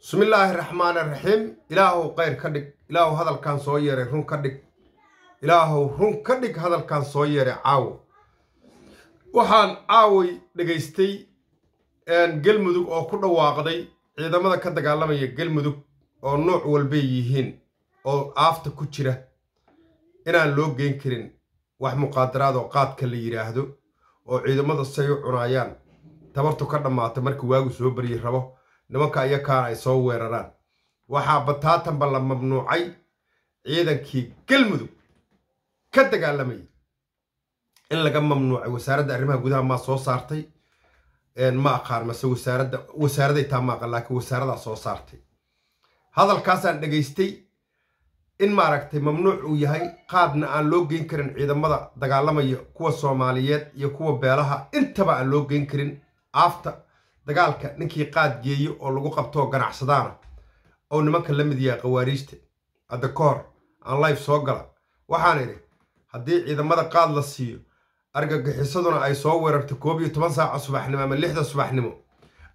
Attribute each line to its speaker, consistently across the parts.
Speaker 1: bismillaahi raxmaani raxiim ilaahow khayr ka dhig. Ilaahow hadalkan soo yeeray run ka dhig. Ilaahow run ka dhig hadalkan soo yeeray caawo. Waxaan caaway dhegaystay gelmudug oo ku dhawaaqday. Ciidamada ka dagaalamaya gelmudug oo nooc walbay yihiin oo aafta ku jira inaan loo geyn karin. Wax muqaadaraad oo qaadka la yidhaahdo oo ciidamada say u cunaayaan tabartu ka dhammaata markii waagu soo baryi rabo nimanka iyakaana ay soo weeraraan. Waxaa bataatanba la mamnuucay. Ciidankii galmudug ka dagaalamayay in laga mamnuucay wasaaradda arrimaha gudaha maa soo saartay. Ma aqaan mase wasaaradda wasaaraday taa ma aqan laakiin wasaaradaa soo saartay. Hadalkaasaan dhegaystay in maaragtay mamnuuc uu yahay qaadna aan loo geyn karin ciidamada dagaalamaya kuwa soomaaliyeed iyo kuwa beelaha. Intaba aan loo geyn karin aafta dagaalka ninkii qaad geeyo oo lagu qabtoo ganacsadaana oo nimanka la mid yahay khawaariijta hadda ka aan life soo gala. Waxaan idhi haddii ciidamada qaad la siiyo argagixisaduna ay soo weerarto koob iyo toban saaca subaxnimo ama lixda subaxnimo.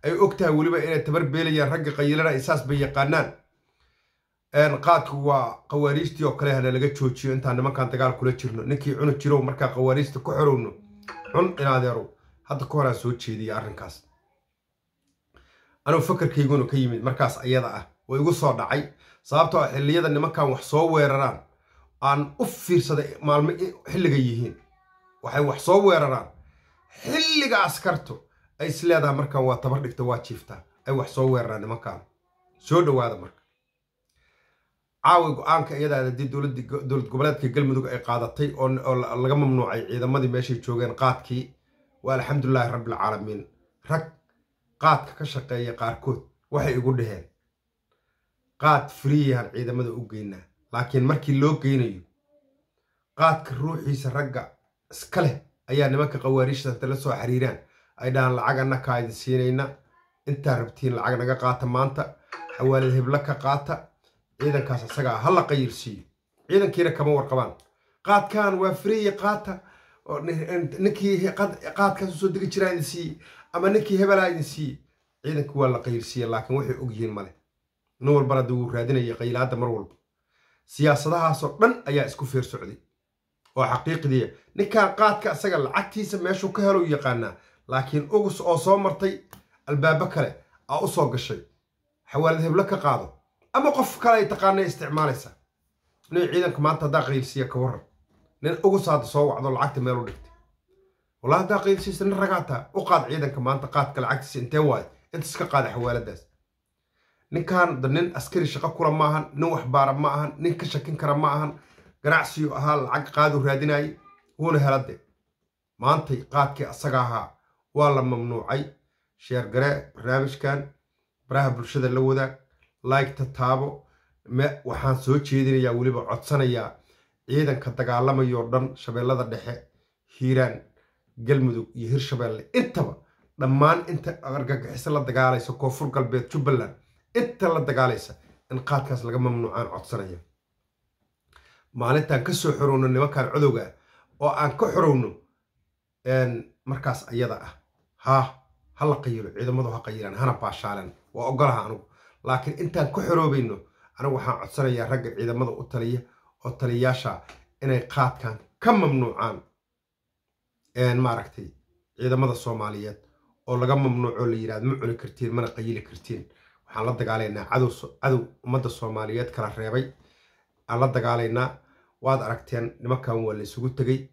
Speaker 1: Ay og tahay weliba inay tabar beelayaan ragga qayilana ay saas bay yaqaanaan. Qaadku waa khawaariijtii oo kale hana laga joojiyo intaan nimankan dagaal kula jirno. Ninkii cuni jirow markaa khawaariijta ku xorowno cun inadeerow hadda ka horaan soo jeediya arrinkaas anugu fakarkayguna ka yimid markaas ayada ah oo igu soo dhacay. Sababtoo ah xilliyada nimankan wax soo weeraraan aan u fiirsaday maalmo xilliga yihiin. Waxay wax soo weeraraan. Xilliga askartu ay is leedahay markaan waa tabar dhigta waa jiiftaa ay wax soo weeraraan nimankan. Soo dhowaada marka. Caawi go'aanka iyadaada dii dowlad goboleedka galmudug ay qaadatay oo laga mamnuucay ciidamadii meeshay joogeen qaadkii waa alxamdulilaahi rabbilcaalamiin rag qaadka ka shaqeeya qaarkood waxay igu dhaheen. Qaad firiyahan ciidamada u geynaa laakiin markii loo geynayo qaadka ruuxiisa ragga iska leh ayaa nimanka khawaariijta inta la soo xiriiraan. Ay dhahaan lacag annakaa idin siinayna. Intaa rabtiin lacag naga qaata maanta xawaalid hebla ka qaata. Ciidankaas isagaa ha la qayirsiiyo ciidankiina kama warqabaan. Qaadkan waa firiya qaata. Ninkii qaadkaas u soo degi jiraa idin siiyey ama ninkii hebelaa idin siiyey ciidanki waa la qayirsiiya laakiin waxay og yihiin male. Nin walbana dee wuu raadinaya qaylaadda mar walba. Siyaasadahaasoo dhan ayaa isku feer socday. Oo xaqiiqdiiya ninkan qaadka isaga lacagtiisa meeshuu ka helo yaqaanaa laakiin ugus oo soo martay albaabo kale aa u soo gashay. Xawaalid heblo ka qaado ama qof kale ay taqaanay isticmaalaysaa nin ciidanka maanta haddaa qaylsiiya ka waran nin ugus hadda soo wacdo lacagta meel u dhigtay walaa haddaa qaylsiisa nin ragaataa u qaad ciidanka maanta qaadka lacagtiisa intee waayo inta iska qaada xawaaladaas. Ninkan da nin askari shaqo kula ma ahan nin waxbaara ma ahan nin ka shakin kara ma ahan ganacsiyu ahaa lacag qaadu raadinayay wuuna helade maantay qaadkii asaga ahaa waa la mamnuucay. Sheergaree barnaamijkan baraha bulshada la wadaag laygta taabo. Waxaan soo jeedinayaa weliba codsanayaa ciidanka dagaalamayoo dhan shabeellada dhexe. Hiiraan galmudug iyo hirshabeelle intaba dhammaan inta argagixiso la dagaalaysa koonfur galbeed jubbaland inta la dagaalaysa in qaadkaas laga mamnuucaan codsanaya. Maalintaan ka soo xorowno nimankan codowga oo aan ka xorowno markaas ayada ah. Haa ha la qayilo ciidamadu ha qayilaan hana baashaaleen waa ogolaha anugu. Laakiin intaan ka xoroobayno anigu waxaan codsanayaa ragga ciidamada u taliya oo taliyayaasha inay qaadkan ka mamnuucaan maaragtay ciidamada soomaaliyeed oo laga mamnuucoo la yidhahdo ma cuni kartiin mana qayili kartiin. Waxaan la dagaalaynaa cadow ummadda soomaaliyeed kala reebay. Aan la dagaalaynaa waad aragteen nimankan waa la isugu tegey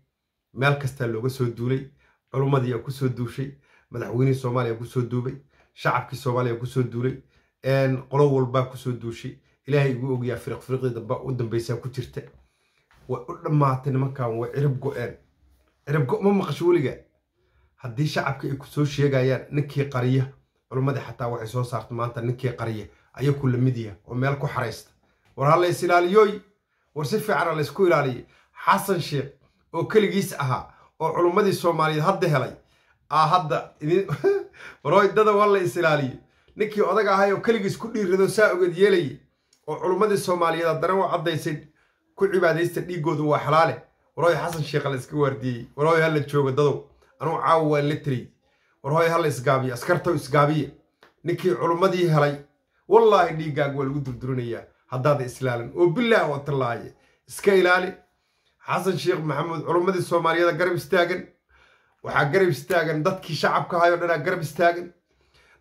Speaker 1: meel kastaa looga soo duulay culummadii aa ku soo duushay madaxweynihii soomaaliya ku soo duubay shacabkii soomaaliya ku soo duulay. Qolo walbaa ku soo duushay. Ilaahay igu ogyaa firiq firiqdii dambe u dambaysaa ku jirta way u dhammaatay nimankan way cirib go-een cirib go ma maqasho weliga? Haddii shacabka ay ku soo sheegayaan ninkii qariya culummadii xataa waxay soo saarta maanta ninkii qariya ayuu ku la mid yaha oo meel ku xaraysta. War ha lays ilaaliyooy? War si fiicana laysku ilaaliyay xasan sheekh oo keligiis ahaa oo culummadii soomaaliyeed hadda helay aa hadda warooydada waa la is ilaaliyo ninkii odaga ahay oo keligiis ku dhiirado saa ogeed yeelaya oo culummadii soomaaliyeed haddana u caddaysay ku cibaadaysta dhiiggoodu waa xalaale warooy xasan sheekha la iska waardiyey. Warooy hala jooga dadow. Anugu caawa waa la tiriyey warhooy hala isgaabiye askartaw isgaabiye ninkii culummadii helay. Wallaahi dhiiggaaga waa lagu durdurinayaa haddaada islaalin. Oo bilaah oo tallaaye. Iska ilaali. Xasan sheekh maxamuud culummadii soomaaliyada garab istaagan. Waxaa garab istaagan dadkii shacabka ahay oo dhanaa garab istaagan.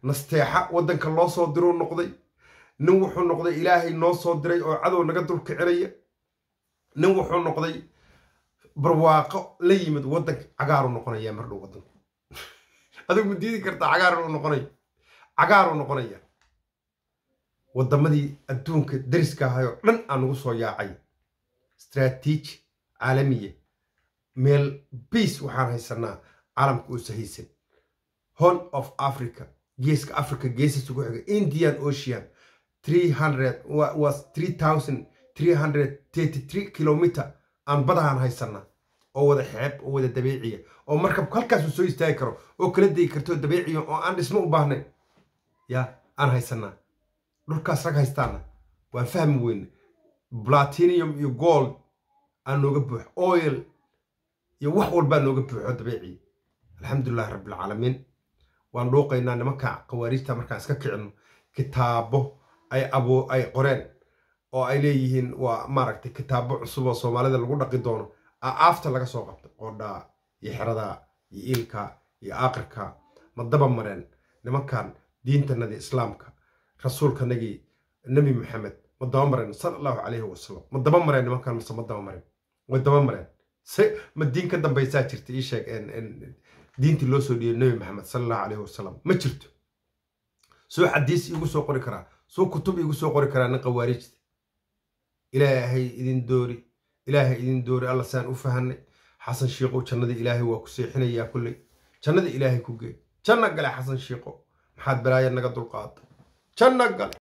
Speaker 1: Nasteexa waddanka loo soo diruu noqday. Nin wuxuu noqday ilaahay noo soo diray oo cadow naga dulkicinaya nin wuxuu noqday barwaaqo la yimid waddanka cagaaru noqonaya mardhow waddanka adigu ma diidi kartaa cagaar noqonaya cagaaruu noqonaya. Waddamadii adduunka dariska ahay oo dhan aan nagu soo yaacay. Istraatiiji caalamiya meel biis waxaan haysanaa caalamka uusa haysan horn of africa geeska africa geesas ugu xiga indian ocean kilomitr aan badahaan haysanaa oo wada xeeb oo wada dabeeciya oo markab halkaasuu soo istaagi karo oo kala degi karto dabeeciya oo aan dhismo u baahnayn ya aan haysanaa dhulkaas rag haystaana waan fahmi weyne. Platinium iyo gold aan nooga buux oil iyo wax walbaa nooga buuxo dabeeciya alxamdulilahi rabbilcaalamiin waan dhuuqaynaa nimanka khawaariijta markaan iska kicino kitaabo ay abo ay qoreen oo ay leeyihiin waa maaragtay kitaabo cusub oo soomaalida lagu dhaqi doono aafta laga soo qabta qoodhaa iyo xeradaa iyo iilka iyo aakhirka ma daba mareen nimankan diintanadii islaamka rasuulkanagii nebi maxamed ma daba mareen sala allahu calayhi wasalam ma daba mareen nimankan mase ma daba mareen way daba mareen. Ma diin ka dambaysaa jirta ii sheeg diintii loo soo dhiibay nebi maxamed sala allahu calayhi wasalam ma jirto. Soo xadiis iigu soo qori karaa soo kutub iigu soo qori karaa nin khawaariijta ilaahay idin doori. Ilaahay idin doori. Alla saan u fahanay. Xasan shiiqow jannada ilaahay waa ku seexinayaa kulley jannada ilaahay ku gee janna gale xasan shiiqo. Maxaad balaaya naga dulqaata janna gale